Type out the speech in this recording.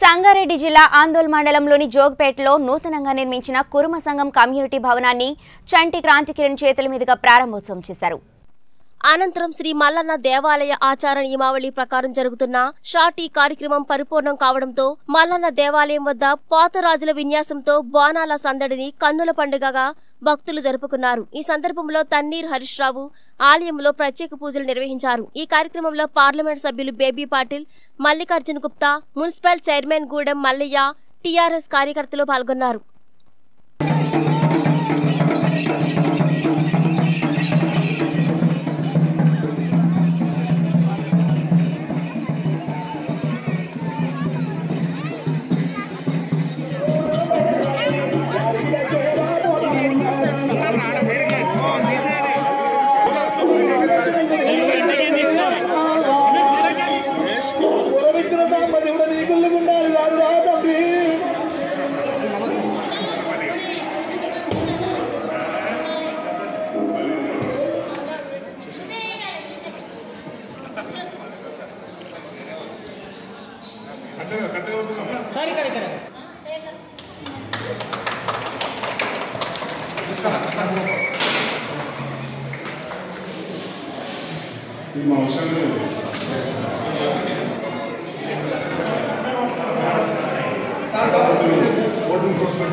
సంగారెడ్డి జిల్లా ఆందోళ్ మండలంలోని జోగ్పేటలో నూతనంగా నిర్మించిన కురుమ సంఘం కమ్యూనిటీ భవనాన్ని చంటి క్రాంతికిరణ్ చేతుల మీదుగా ప్రారంభోత్సవం చేశారు. అనంతరం శ్రీ మల్లన్న దేవాలయ ఆచార నియమావళి ప్రకారం జరుగుతున్న షాట్ కార్యక్రమం పరిపూర్ణం కావడంతో మల్లన్న దేవాలయం వద్ద పోతరాజుల విన్యాసంతో బోనాల సందడిని కన్నుల పండుగగా భక్తులు జరుపుకున్నారు. ఈ సందర్భంలో తన్నీర్ హరీష్ రావు ఆలయంలో ప్రత్యేక పూజలు నిర్వహించారు. ఈ కార్యక్రమంలో పార్లమెంట్ సభ్యులు B B Patil Mallikarjuna Gupta municipal chairman Gudem Mallaiah TRS కార్యకర్తలు పాల్గొన్నారు. సరే సరే సరే మా విషయంలో ఓటింగ్ కోసం